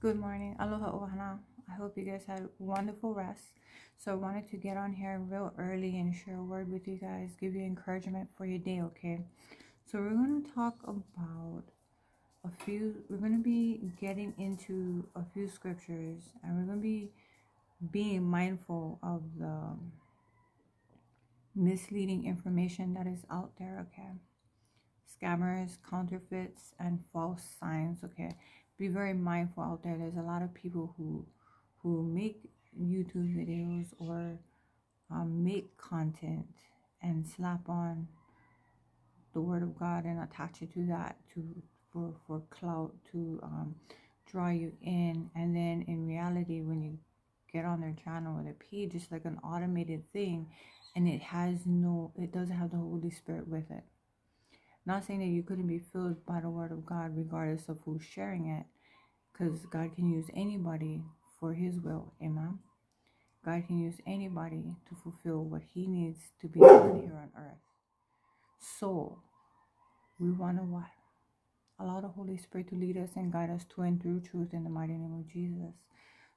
Good morning. Aloha ohana. I hope you guys had wonderful rest. So I wanted to get on here real early and share a word with you guys, give you encouragement for your day, okay? So we're going to talk about a few, we're going to be getting into a few scriptures and we're going to be being mindful of the misleading information that is out there, okay? Scammers, counterfeits, and false signs, okay? Be very mindful out there. There's a lot of people who who make YouTube videos or um, make content and slap on the word of God and attach it to that to for for clout to um, draw you in and then in reality when you get on their channel or their page it's like an automated thing and it has no it doesn't have the Holy Spirit with it not saying that you couldn't be filled by the word of God regardless of who's sharing it because God can use anybody for his will. Amen. God can use anybody to fulfill what he needs to be done here on earth. So, we want to what? Allow the Holy Spirit to lead us and guide us to and through truth in the mighty name of Jesus.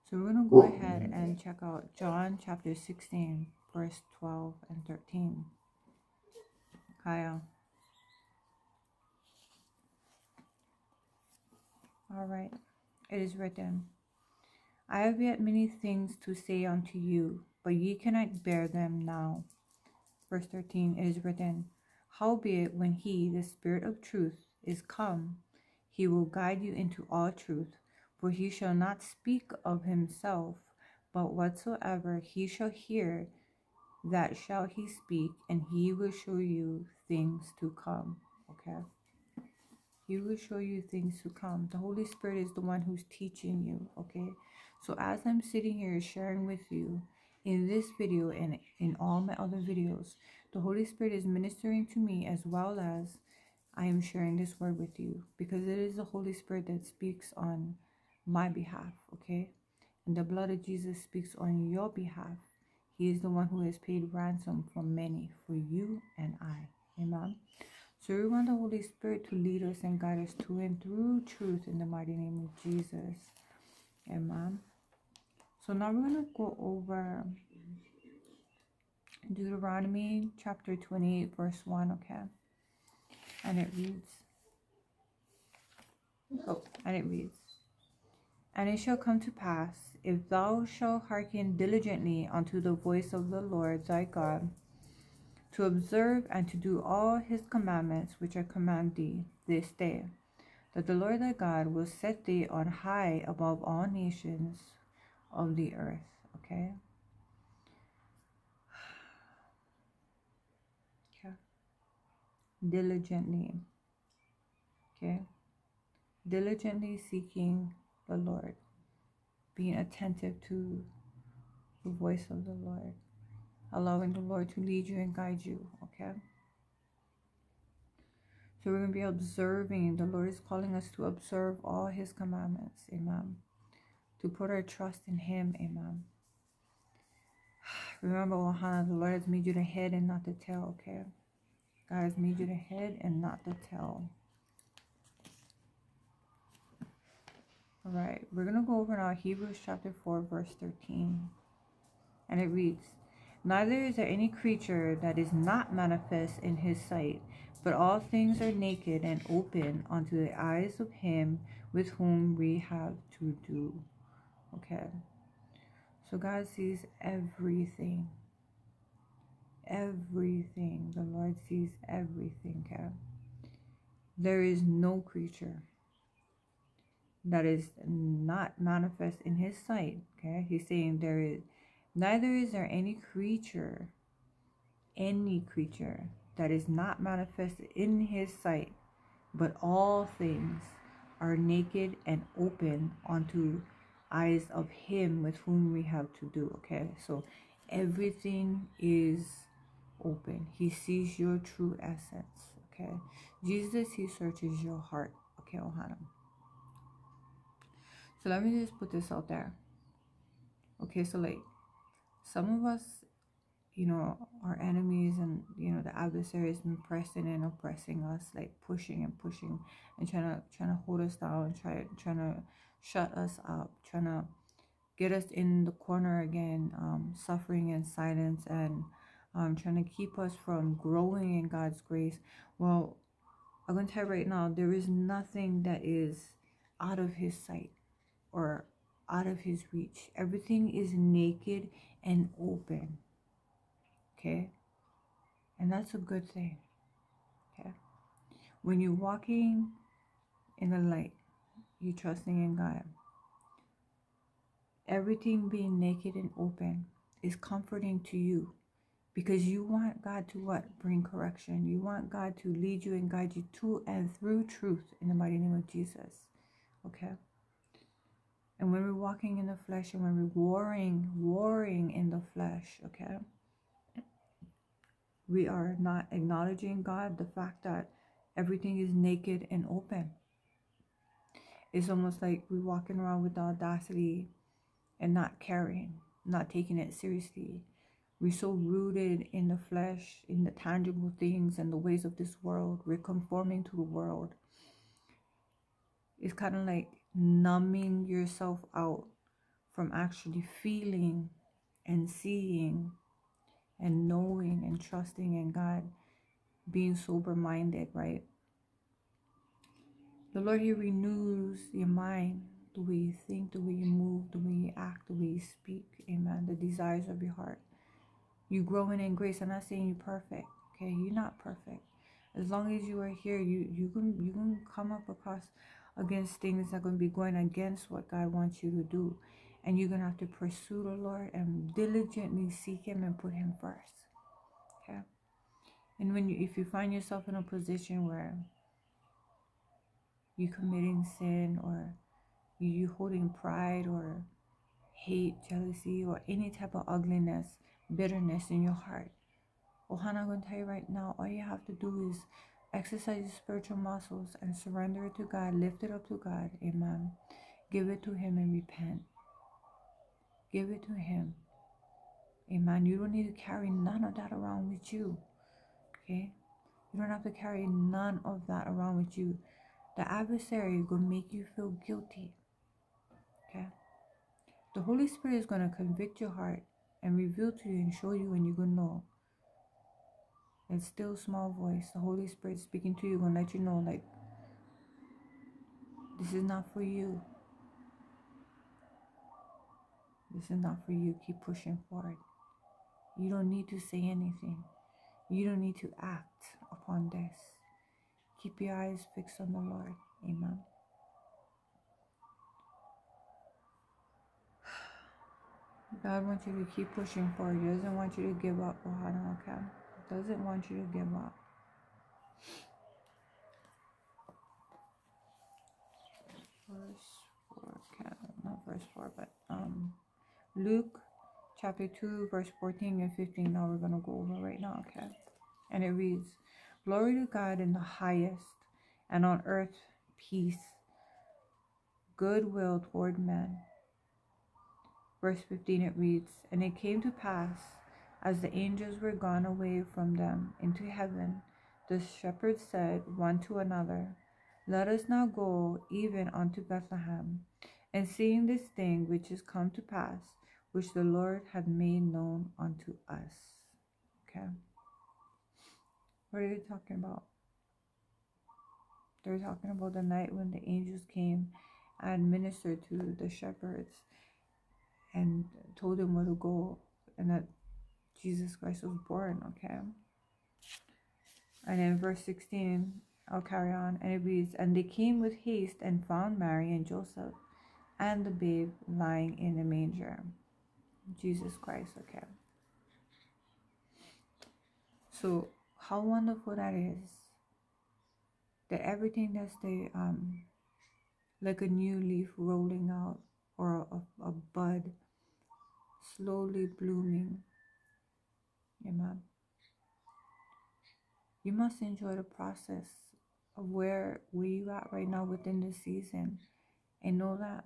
So, we're going to go ahead mm-hmm. and check out John chapter 16, verse 12 and 13. Kyle. All right. It is written, I have yet many things to say unto you, but ye cannot bear them now. Verse 13 it is written, Howbeit, when he, the Spirit of truth, is come, he will guide you into all truth, for he shall not speak of himself, but whatsoever he shall hear, that shall he speak, and he will show you things to come. Okay. He will show you things to come. The Holy Spirit is the one who's teaching you. Okay. So as I'm sitting here sharing with you in this video and in all my other videos, the Holy Spirit is ministering to me as well as I am sharing this word with you because it is the Holy Spirit that speaks on my behalf, okay? And the blood of Jesus speaks on your behalf. He is the one who has paid ransom for many, for you and I. Amen. So we want the Holy Spirit to lead us and guide us to and through truth in the mighty name of Jesus. Amen. So now we're going to go over Deuteronomy chapter 28, verse 1, okay? And it reads, Oh, and it reads, And it shall come to pass, if thou shalt hearken diligently unto the voice of the Lord thy God, to observe and to do all his commandments which I command thee this day, that the Lord thy God will set thee on high above all nations of the earth. Okay. Diligently. Okay. Diligently seeking the Lord. Being attentive to the voice of the Lord. Allowing the Lord to lead you and guide you. Okay. So we're going to be observing. The Lord is calling us to observe all his commandments. Amen to put our trust in Him. Amen. Remember, Ohana, the Lord has made you the head and not the tail, okay? God has made you the head and not the tail. All right, we're going to go over now Hebrews chapter 4, verse 13. And it reads, Neither is there any creature that is not manifest in his sight, but all things are naked and open unto the eyes of him with whom we have to do. Okay. So God sees everything. Everything. The Lord sees everything, okay? There is no creature that is not manifest in his sight. Okay. He's saying there is neither is there any creature, any creature that is not manifested in his sight, but all things are naked and open unto eyes of him with whom we have to do okay? So everything is open. He sees your true essence okay? Jesus he searches your heart okay ohana? So let me just put this out there. Okay so like some of us you know, our enemies and, you know, the adversaries been pressing and oppressing us, like pushing and pushing and trying to, trying to hold us down and try, trying to shut us up, trying to get us in the corner again, um, suffering in silence and um, trying to keep us from growing in God's grace. Well, I'm going to tell you right now, there is nothing that is out of his sight or out of his reach. Everything is naked and open. Okay? And that's a good thing. Okay? When you're walking in the light, you're trusting in God. Everything being naked and open is comforting to you because you want God to what? Bring correction. You want God to lead you and guide you to and through truth in the mighty name of Jesus. Okay? And when we're walking in the flesh and when we're warring, warring in the flesh, okay, we are not acknowledging God, the fact that everything is naked and open. It's almost like we're walking around with the audacity and not caring, not taking it seriously. We're so rooted in the flesh, in the tangible things and the ways of this world. We're conforming to the world. It's kind of like numbing yourself out from actually feeling and seeing and knowing and trusting in God, being sober minded, right? The Lord, He renews your mind, the way you think, the way you move, the way you act, the way you speak. Amen. The desires of your heart. You're growing in grace. I'm not saying you're perfect. Okay, you're not perfect. As long as you are here, you you can you can come up across against things that are going to be going against what God wants you to do. And you're going to have to pursue the Lord and diligently seek Him and put Him first. Okay? And when you, if you find yourself in a position where you're committing sin or you're holding pride or hate, jealousy, or any type of ugliness, bitterness in your heart, ohana, I'm going to tell you right now, all you have to do is Exercise your spiritual muscles and surrender it to God. Lift it up to God. Amen. Give it to Him and repent. Give it to Him. Amen. You don't need to carry none of that around with you. Okay? You don't have to carry none of that around with you. The adversary is going to make you feel guilty. Okay? The Holy Spirit is going to convict your heart and reveal to you and show you when you're going to know and still small voice, the Holy Spirit speaking to you and let you know like this is not for you. This is not for you. Keep pushing forward. You don't need to say anything. You don't need to act upon this. Keep your eyes fixed on the Lord. Amen. God wants you to keep pushing forward. He doesn't want you to give up, Ohana, okay? Doesn't want you to give up. Verse 4, not verse 4, but um, Luke chapter 2, verse 14 and 15. Now we're going to go over right now, okay? And it reads, Glory to God in the highest, and on earth peace, goodwill toward men. Verse 15 it reads, And it came to pass as the angels were gone away from them into heaven, the shepherds said one to another, Let us now go even unto Bethlehem, and seeing this thing which is come to pass, which the Lord had made known unto us. Okay. What are they talking about? They're talking about the night when the angels came and ministered to the shepherds and told them where to go and that Jesus Christ was born, okay? And in verse 16, I'll carry on, and it reads, And they came with haste and found Mary and Joseph and the babe lying in a manger. Jesus Christ, okay? So, how wonderful that is. That everything that's the, um, like a new leaf rolling out or a, a bud slowly blooming Amen. You must enjoy the process of where where you at right now within this season and know that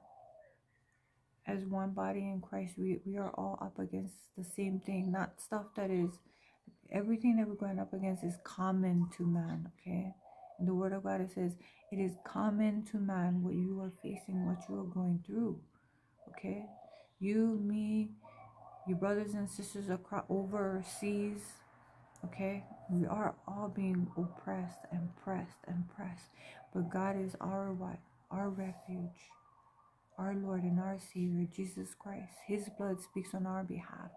as one body in Christ, we, we are all up against the same thing, not stuff that is everything that we're going up against is common to man, okay? In the word of God, it says, it is common to man what you are facing, what you are going through, okay? You, me, your brothers and sisters across overseas, okay? We are all being oppressed and pressed and pressed, but God is our what? Our refuge, our Lord and our Savior, Jesus Christ. His blood speaks on our behalf.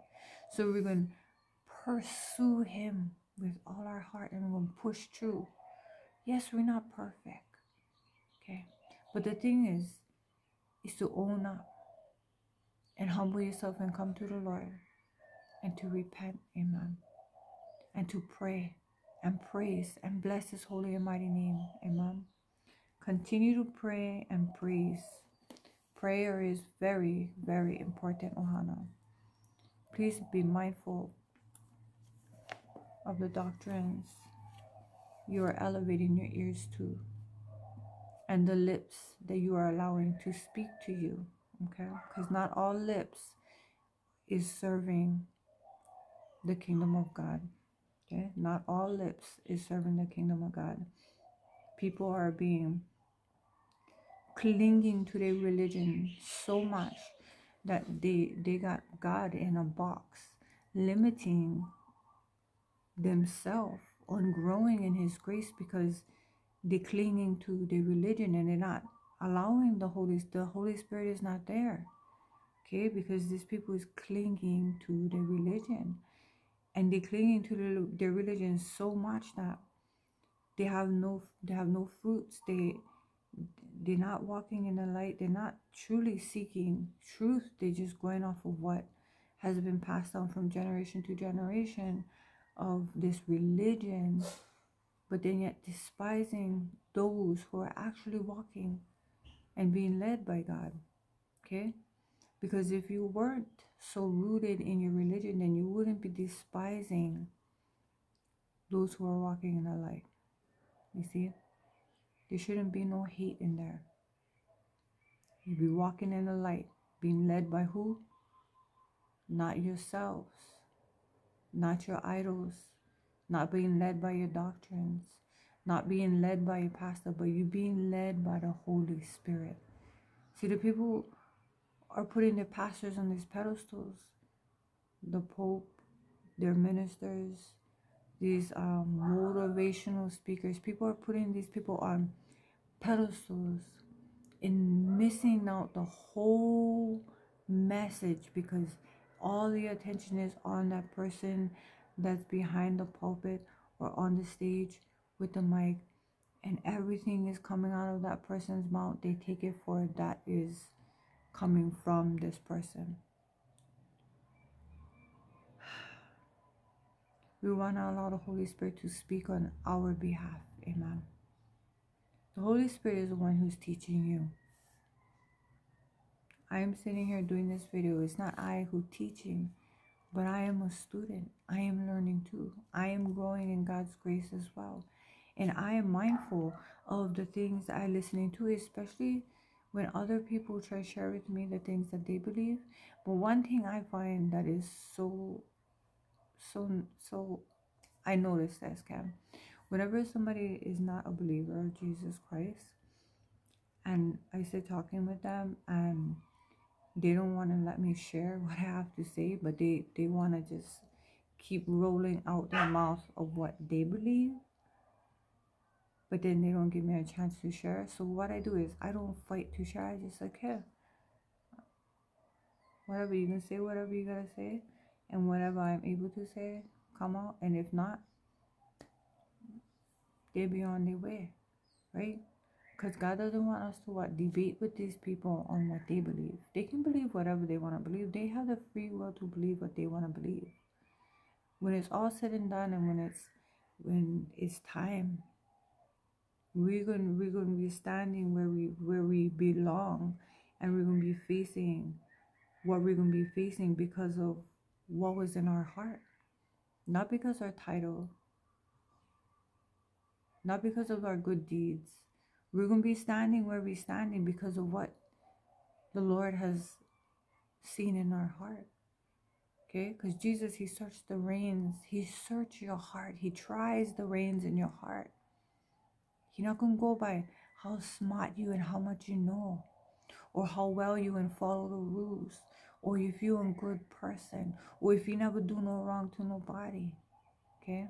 So we're going to pursue Him with all our heart and we're going to push through. Yes, we're not perfect. Okay. But the thing is, is to own up and humble yourself and come to the Lord and to repent. Amen. And to pray and praise and bless His holy and mighty name. Amen. Continue to pray and praise. Prayer is very, very important, Ohana. Please be mindful of the doctrines you are elevating your ears to and the lips that you are allowing to speak to you okay? Because not all lips is serving the kingdom of god. Okay? Not all lips is serving the kingdom of god. People are being clinging to their religion so much that they they got god in a box limiting themselves on growing in his grace because they're clinging to their religion and they're not allowing the Holy the Holy Spirit is not there. Okay, because these people is clinging to the religion and they're clinging to the, their religion so much that they have no they have no fruits. They they're not walking in the light. They're not truly seeking truth. They're just going off of what has been passed down from generation to generation of this religion, but then yet despising those who are actually walking and being led by God. Okay? Because if you weren't so rooted in your religion, then you wouldn't be despising those who are walking in the light. You see? There shouldn't be no hate in there. You'd be walking in the light, being led by who? Not yourselves not your idols, not being led by your doctrines, not being led by your pastor, but you being led by the Holy Spirit. See, the people are putting their pastors on these pedestals, the Pope, their ministers, these um, motivational speakers. People are putting these people on pedestals and missing out the whole message because all the attention is on that person that's behind the pulpit or on the stage with the mic and everything is coming out of that person's mouth they take it for that is coming from this person we want to allow the holy spirit to speak on our behalf amen the holy spirit is the one who's teaching you I am sitting here doing this video. It's not I who teaching, but I am a student. I am learning too. I am growing in God's grace as well. And I am mindful of the things I listening to, especially when other people try to share with me the things that they believe. But one thing I find that is so, so, so, I notice this, Cam. Whenever somebody is not a believer of Jesus Christ, and I sit talking with them, and they don't want to let me share what I have to say, but they, they want to just keep rolling out their mouth of what they believe. But then they don't give me a chance to share. So what I do is I don't fight to share. I just like, hey, whatever you can say, whatever you gotta say, and whatever I'm able to say, come out. And if not, they be on their way, right? Because God doesn't want us to what debate with these people on what they believe. They can believe whatever they want to believe. They have the free will to believe what they want to believe. When it's all said and done, and when it's when it's time, we're going we're to be standing where we where we belong, and we're going to be facing what we're going to be facing because of what was in our heart, not because our title, not because of our good deeds we're going to be standing where we're standing because of what the Lord has seen in our heart. Okay? Because Jesus, He searched the reins. He searched your heart. He tries the reins in your heart. He's not going to go by how smart you and how much you know, or how well you and follow the rules, or if you're a good person, or if you never do no wrong to nobody. Okay?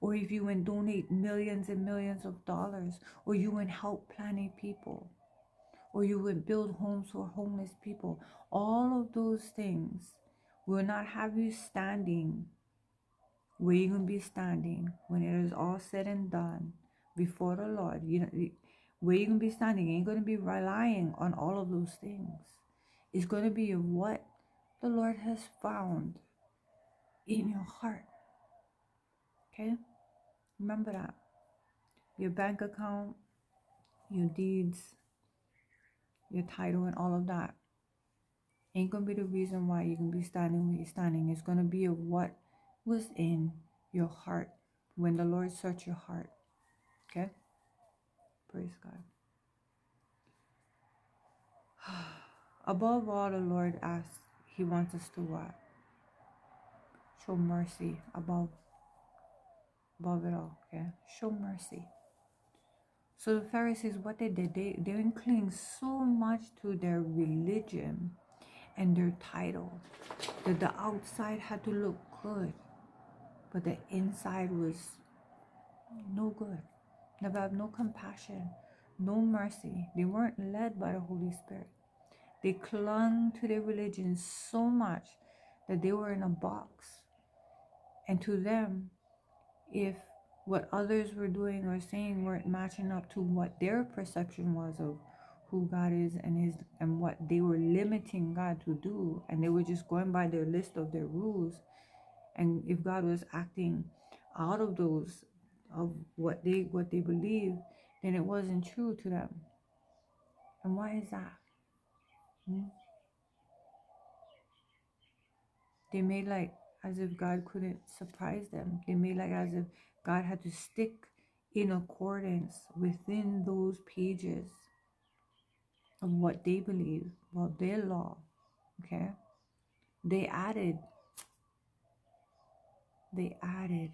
Or if you and donate millions and millions of dollars, or you and help plenty people, or you would build homes for homeless people. All of those things will not have you standing where you're going to be standing when it is all said and done before the Lord. You know, where you're to be standing ain't going to be relying on all of those things. It's going to be what the Lord has found in your heart. Okay? Remember that. Your bank account, your deeds, your title, and all of that ain't gonna be the reason why you're gonna be standing where you're standing. It's gonna be what was in your heart when the Lord searched your heart. Okay? Praise God. Above all, the Lord asks, He wants us to what? Show mercy above above it all. Okay? Show mercy. So the Pharisees, what they did, they, they didn't cling so much to their religion and their title that the outside had to look good, but the inside was no good. Have no compassion, no mercy. They weren't led by the Holy Spirit. They clung to their religion so much that they were in a box. And to them, if what others were doing or saying weren't matching up to what their perception was of who God is and his and what they were limiting God to do and they were just going by their list of their rules and if God was acting out of those of what they what they believe then it wasn't true to them and why is that hmm? they made like as if God couldn't surprise them they made like as if God had to stick in accordance within those pages of what they believe, about their law. Okay? They added. They added.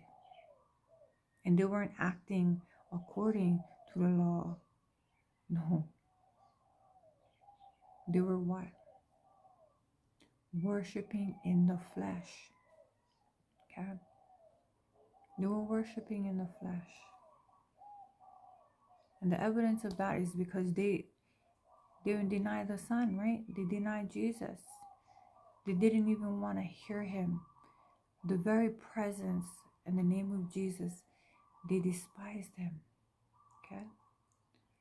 And they weren't acting according to the law. No. They were what? Worshipping in the flesh. Okay? They were worshiping in the flesh. And the evidence of that is because they they denied the Son, right? They denied Jesus. They didn't even want to hear him. The very presence and the name of Jesus, they despised him. Okay?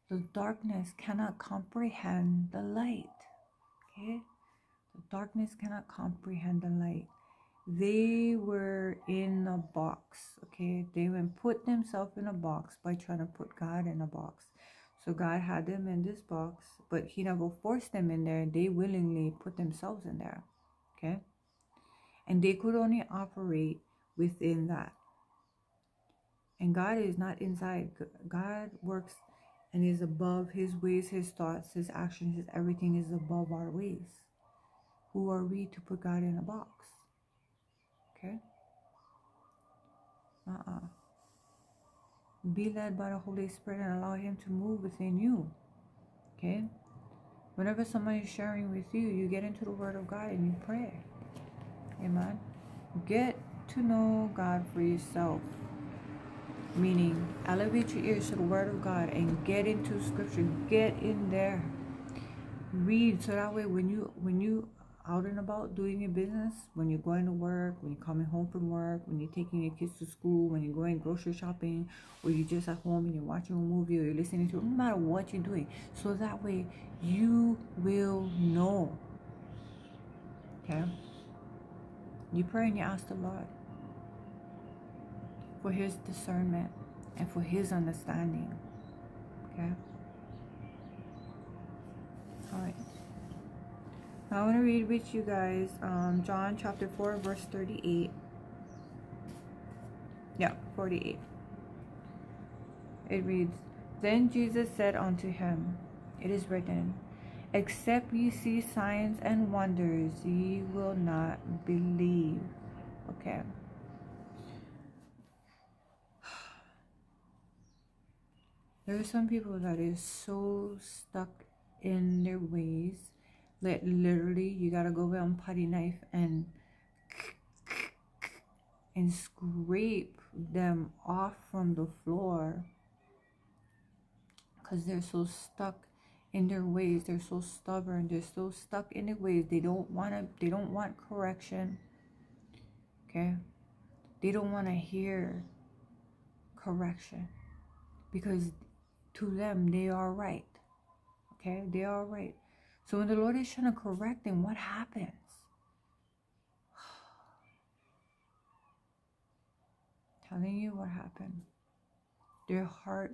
The darkness cannot comprehend the light. Okay? The darkness cannot comprehend the light they were in a box okay they went put themselves in a box by trying to put god in a box so god had them in this box but he never forced them in there they willingly put themselves in there okay and they could only operate within that and god is not inside god works and is above his ways his thoughts his actions his everything is above our ways who are we to put god in a box Okay? Uh-uh. Be led by the Holy Spirit and allow Him to move within you. Okay? Whenever somebody is sharing with you, you get into the Word of God and you pray. Amen. Get to know God for yourself. Meaning, elevate your ears to the Word of God and get into Scripture. Get in there. Read so that way when you when you out and about doing your business, when you're going to work, when you're coming home from work, when you're taking your kids to school, when you're going grocery shopping, or you're just at home and you're watching a movie or you're listening to it, no matter what you're doing. So that way you will know. Okay? You pray and you ask the Lord for his discernment and for his understanding. Okay? All right. I want to read with you guys um, John chapter 4, verse 38. Yeah, 48. It reads, Then Jesus said unto him, It is written, Except ye see signs and wonders, ye will not believe. Okay. There are some people that is so stuck in their ways that literally you gotta go on putty knife and and scrape them off from the floor. Because they're so stuck in their ways. They're so stubborn. They're so stuck in their ways. They don't want to they don't want correction. Okay? They don't want to hear correction. Because to them they are right okay they are right so when the lord is trying to correct them what happens telling you what happened their heart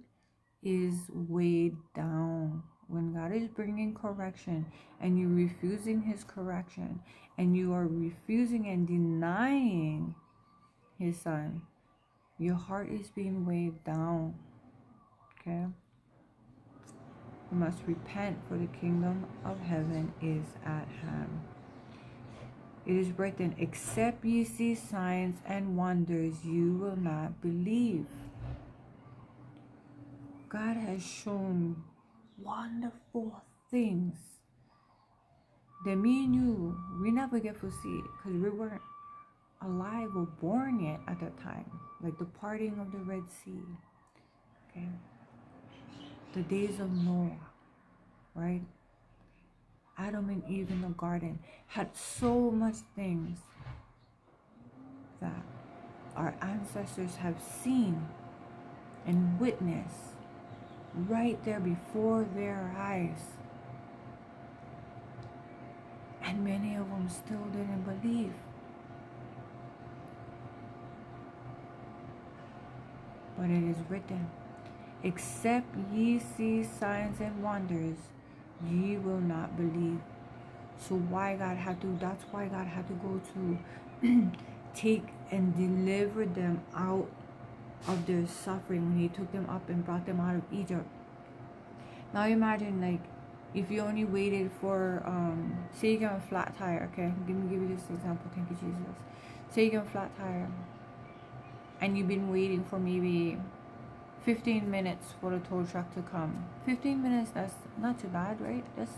is weighed down when God is bringing correction and you're refusing his correction and you are refusing and denying his son, your heart is being weighed down. Okay? You must repent, for the kingdom of heaven is at hand. It is written, Except ye see signs and wonders, you will not believe. God has shown wonderful things that me and you, we never get to see because we weren't alive or born yet at that time. Like the parting of the Red Sea. Okay. The days of Noah. Right? Adam and Eve in the garden had so much things that our ancestors have seen and witnessed right there before their eyes. And many of them still didn't believe. But it is written, Except ye see signs and wonders, ye will not believe. So why God had to, that's why God had to go to take and deliver them out of their suffering when he took them up and brought them out of Egypt. Now imagine like if you only waited for um say you get a flat tire, okay? Give me give you this example, thank you Jesus. Say you get a flat tire and you've been waiting for maybe 15 minutes for the tow truck to come. 15 minutes that's not too bad, right? That's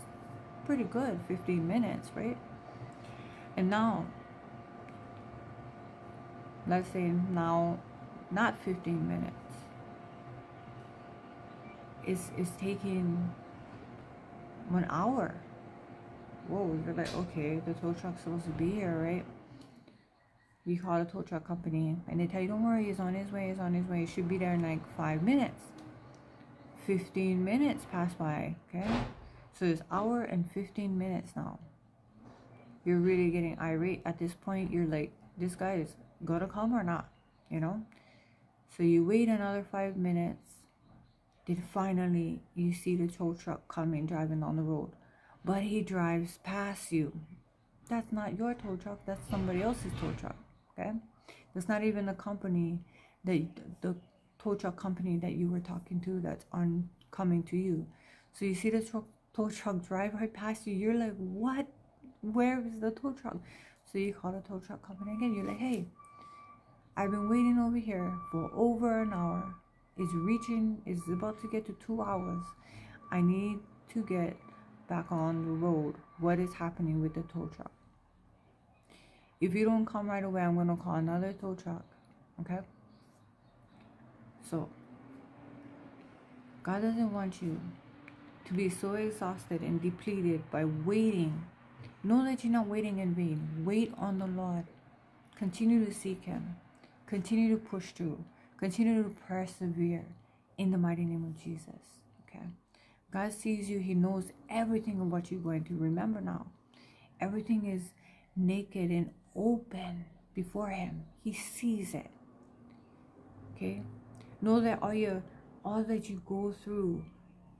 pretty good, 15 minutes, right? And now let's say now not 15 minutes. It's, it's taking one hour. Whoa, you're like, okay, the tow truck's supposed to be here, right? We call the tow truck company and they tell you, don't worry, he's on his way, he's on his way. He should be there in like five minutes. 15 minutes pass by, okay? So it's hour and 15 minutes now. You're really getting irate. At this point, you're like, this guy is gonna come or not, you know? So you wait another five minutes. Then finally you see the tow truck coming driving on the road. But he drives past you. That's not your tow truck, that's somebody else's tow truck. Okay? That's not even the company that the tow truck company that you were talking to that's on coming to you. So you see the truck tow truck drive right past you, you're like, what? Where is the tow truck? So you call the tow truck company again. You're like, hey, I've been waiting over here for over an hour. It's reaching, it's about to get to two hours. I need to get back on the road. What is happening with the tow truck? If you don't come right away, I'm going to call another tow truck. Okay? So, God doesn't want you to be so exhausted and depleted by waiting. Know that you're not waiting in vain. Wait on the Lord. Continue to seek Him. Continue to push through. Continue to persevere in the mighty name of Jesus. Okay. God sees you. He knows everything what you're going to. Remember now, everything is naked and open before Him. He sees it. Okay. Know that all your all that you go through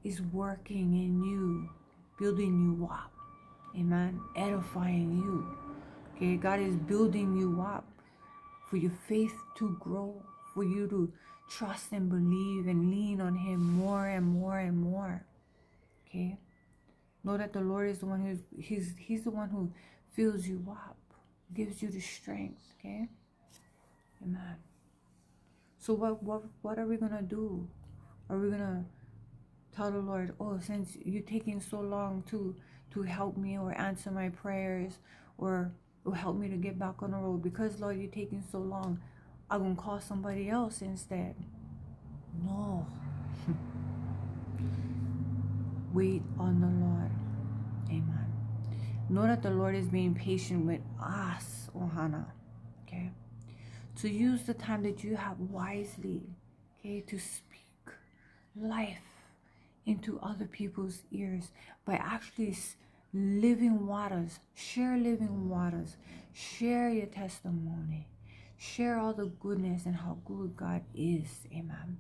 is working in you, building you up. Amen. Edifying you. Okay. God is building you up for your faith to grow, for you to trust and believe and lean on Him more and more and more. Okay? Know that the Lord is the one who's He's He's the one who fills you up, gives you the strength. Okay. Amen. So what what what are we gonna do? Are we gonna tell the Lord, oh, since you're taking so long to to help me or answer my prayers or, or help me to get back on the road because Lord, you're taking so long, I'm gonna call somebody else instead. No. Wait on the Lord. Know that the Lord is being patient with us, Ohana. Okay? To use the time that you have wisely, okay, to speak life into other people's ears by actually living waters. Share living waters. Share your testimony. Share all the goodness and how good God is. Amen.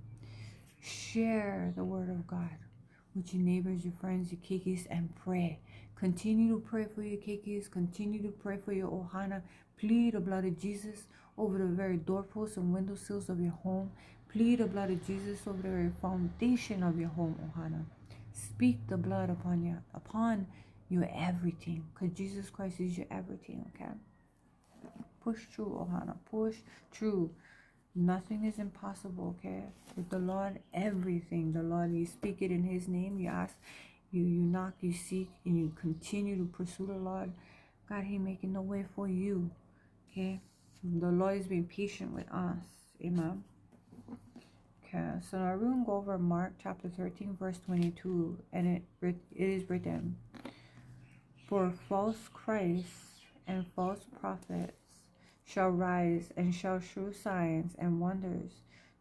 Share the word of God with your neighbors, your friends, your keikis, and pray. Continue to pray for your keikis. Continue to pray for your ohana. Plead the blood of Jesus over the very doorposts and windowsills of your home. Plead the blood of Jesus over the very foundation of your home, ohana. Speak the blood upon your upon your everything, because Jesus Christ is your everything. Okay. Push through, ohana. Push through. Nothing is impossible, okay? With the Lord, everything. The Lord, you speak it in His name. You ask, you you knock, you seek, and you continue to pursue the Lord. God, He making the way for you, okay? The Lord is being patient with us. Amen. Okay, so now we're going to go over Mark chapter 13, verse 22, and it, it is written, For false Christs and false prophets shall rise and shall show signs and wonders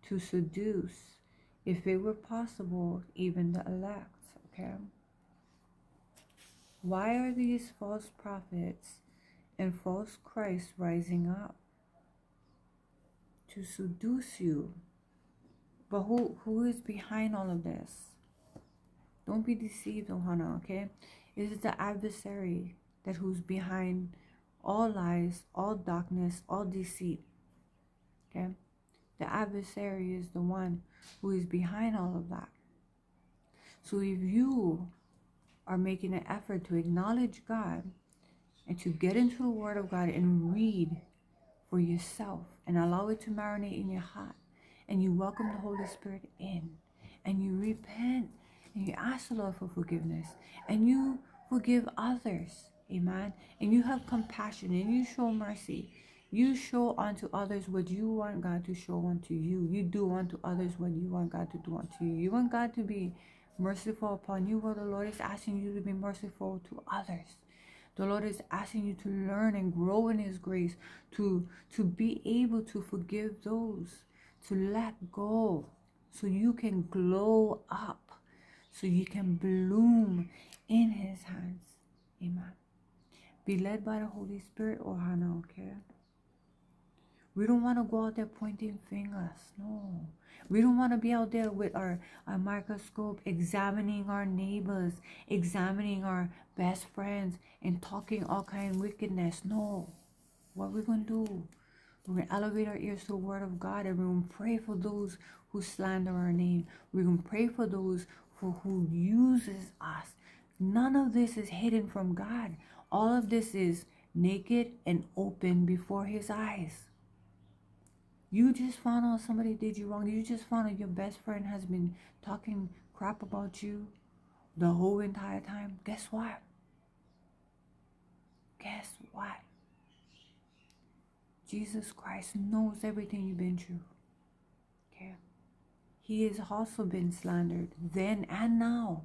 to seduce, if it were possible, even the elect. Okay. Why are these false prophets and false Christs rising up? To seduce you. But who who is behind all of this? Don't be deceived, Ohana, okay? It is the adversary that who's behind all lies, all darkness, all deceit. Okay? The adversary is the one who is behind all of that. So if you are making an effort to acknowledge God and to get into the Word of God and read for yourself and allow it to marinate in your heart, and you welcome the Holy Spirit in, and you repent and you ask the Lord for forgiveness, and you forgive others Amen. And you have compassion and you show mercy. You show unto others what you want God to show unto you. You do unto others what you want God to do unto you. You want God to be merciful upon you. Well, the Lord is asking you to be merciful to others. The Lord is asking you to learn and grow in His grace, to, to be able to forgive those, to let go, so you can glow up, so you can bloom in His hands. Amen. Be led by the Holy Spirit, Ohana, okay? We don't want to go out there pointing fingers. No. We don't want to be out there with our, our microscope examining our neighbors, examining our best friends, and talking all kind of wickedness. No. What we're going to do? We're going to elevate our ears to the word of God and we're going to pray for those who slander our name. We're going to pray for those for who uses us. None of this is hidden from God. All of this is naked and open before his eyes. You just found out somebody did you wrong. You just found out your best friend has been talking crap about you the whole entire time. Guess what? Guess what? Jesus Christ knows everything you've been through. Okay? He has also been slandered then and now.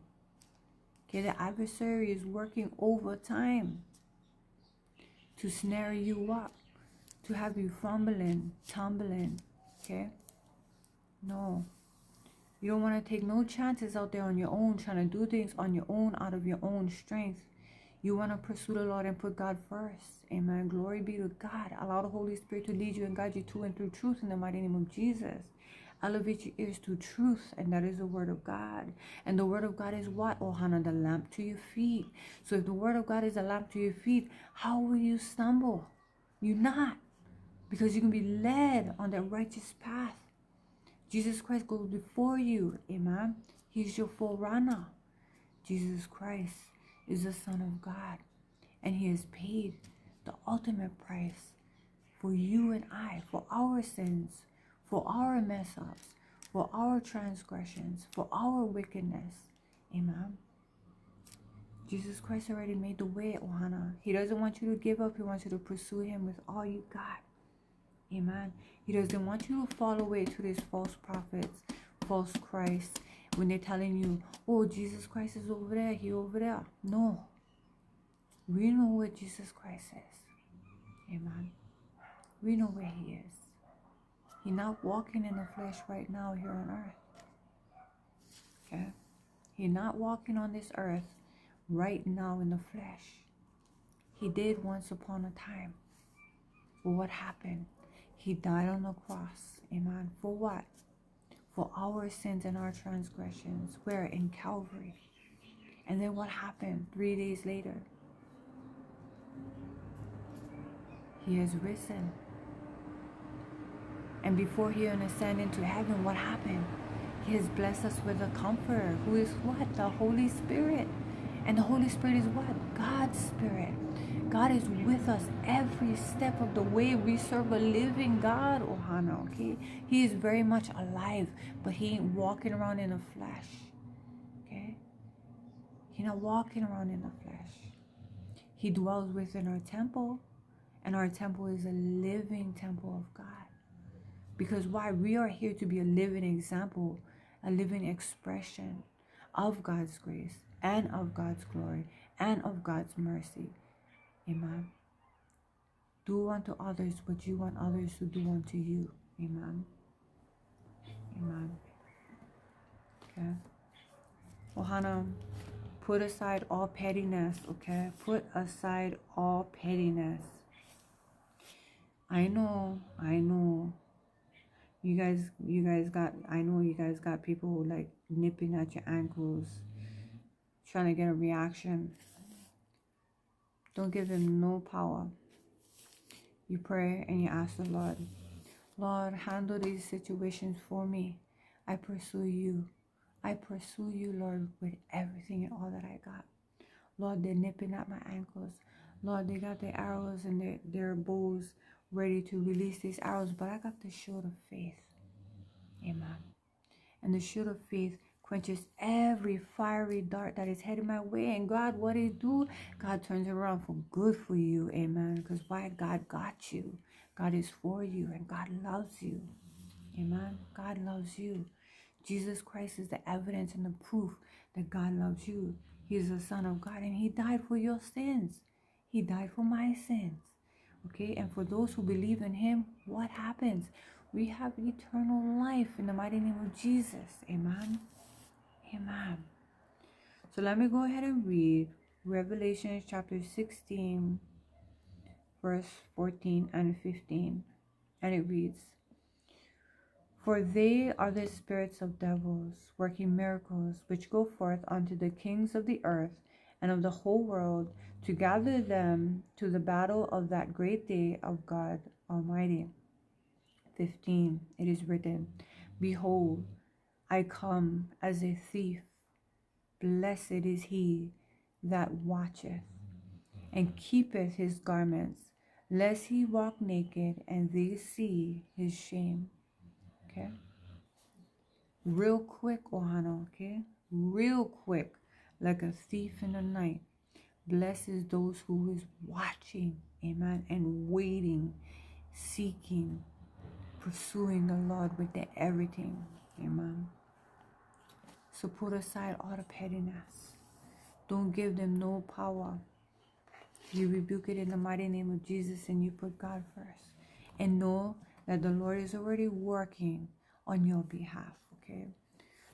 Okay, the adversary is working overtime to snare you up, to have you fumbling, tumbling. Okay? No. You don't want to take no chances out there on your own, trying to do things on your own, out of your own strength. You want to pursue the Lord and put God first. Amen. Glory be to God. Allow the Holy Spirit to lead you and guide you to and through truth in the mighty name of Jesus. Elevate your ears to truth, and that is the word of God. And the word of God is what? Oh, Hannah, the lamp to your feet. So if the word of God is a lamp to your feet, how will you stumble? You're not. Because you can be led on that righteous path. Jesus Christ goes before you. Amen. He's your forerunner. Jesus Christ is the Son of God. And he has paid the ultimate price for you and I, for our sins, for our mess ups, for our transgressions, for our wickedness. Amen. Jesus Christ already made the way, Ohana. He doesn't want you to give up. He wants you to pursue him with all you got. Amen. He doesn't want you to fall away to these false prophets, false Christ, when they're telling you, oh, Jesus Christ is over there, he over there. No. We know where Jesus Christ is. Amen. We know where he is. He's not walking in the flesh right now here on earth. Okay? He's not walking on this earth right now in the flesh. He did once upon a time. But what happened? He died on the cross. Amen. For what? For our sins and our transgressions. Where? In Calvary. And then what happened three days later? He has risen. And before he ascended into heaven, what happened? He has blessed us with a comforter who is what? The Holy Spirit. And the Holy Spirit is what? God's Spirit. God is with us every step of the way. We serve a living God, Ohana, okay? He is very much alive, but he ain't walking around in the flesh, okay? He's not walking around in the flesh. He dwells within our temple, and our temple is a living temple of God. Because why? We are here to be a living example, a living expression of God's grace and of God's glory and of God's mercy. Amen. Do unto others what you want others to do unto you. Amen. Amen. Okay. Ohana, put aside all pettiness, okay? Put aside all pettiness. I know, I know. You guys, you guys got, I know you guys got people like nipping at your ankles trying to get a reaction. Don't give them no power. You pray and you ask the Lord, Lord, handle these situations for me. I pursue you. I pursue you, Lord, with everything and all that I got. Lord, they're nipping at my ankles. Lord, they got their arrows and their, their bows ready to release these arrows, but I got the shield of faith. Amen. And the shield of faith quenches every fiery dart that is headed my way. And God, what He do? God turns around for good for you. Amen. Because why? God got you. God is for you and God loves you. Amen. God loves you. Jesus Christ is the evidence and the proof that God loves you. He is the Son of God and He died for your sins. He died for my sins. Okay, and for those who believe in Him, what happens? We have eternal life in the mighty name of Jesus. Amen. Amen. So let me go ahead and read Revelation chapter 16, verse 14 and 15. And it reads For they are the spirits of devils, working miracles, which go forth unto the kings of the earth and of the whole world to gather them to the battle of that great day of God Almighty. 15. It is written, Behold, I come as a thief. Blessed is he that watcheth and keepeth his garments, lest he walk naked and they see his shame. Okay? Real quick, Ohana, okay? Real quick, like a thief in the night. Blesses those who is watching, amen, and waiting, seeking, pursuing the Lord with their everything, amen. So put aside all the pettiness. Don't give them no power. You rebuke it in the mighty name of Jesus and you put God first. And know that the Lord is already working on your behalf. Okay.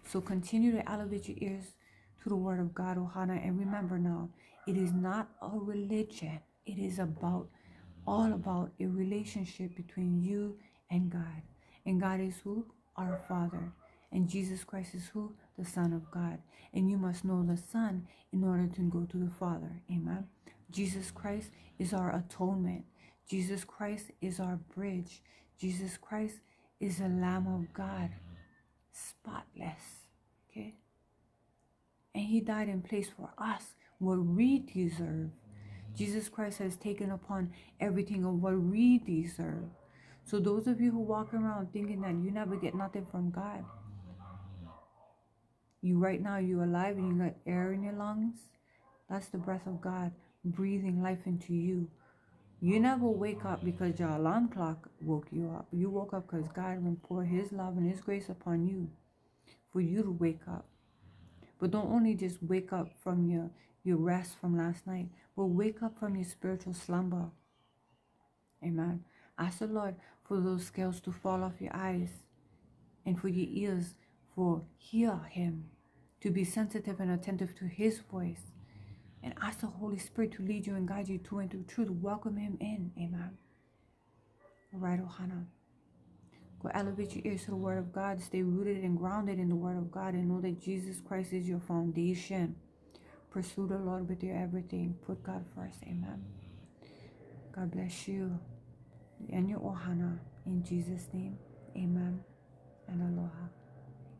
So continue to elevate your ears to the word of God, Ohana. And remember now, it is not a religion. It is about all about a relationship between you and God. And God is who? Our Father. And Jesus Christ is who? The Son of God. And you must know the Son in order to go to the Father. Amen. Jesus Christ is our atonement. Jesus Christ is our bridge. Jesus Christ is the Lamb of God, spotless. Okay? And He died in place for us. what we deserve. Jesus Christ has taken upon everything of what we deserve. So those of you who walk around thinking that you never get nothing from God, you right now, you're alive and you got air in your lungs. That's the breath of God breathing life into you. You never wake up because your alarm clock woke you up. You woke up because God will pour His love and His grace upon you for you to wake up. But don't only just wake up from your, your rest from last night, but wake up from your spiritual slumber. Amen. Ask the Lord for those scales to fall off your eyes and for your ears for hear Him, to be sensitive and attentive to His voice and ask the Holy Spirit to lead you and guide you to and through truth. Welcome Him in. Amen. All right, Ohana. Go elevate your ears to the Word of God. Stay rooted and grounded in the Word of God and know that Jesus Christ is your foundation. Pursue the Lord with your everything. Put God first. Amen. God bless you and your Ohana. In Jesus' name, amen and aloha.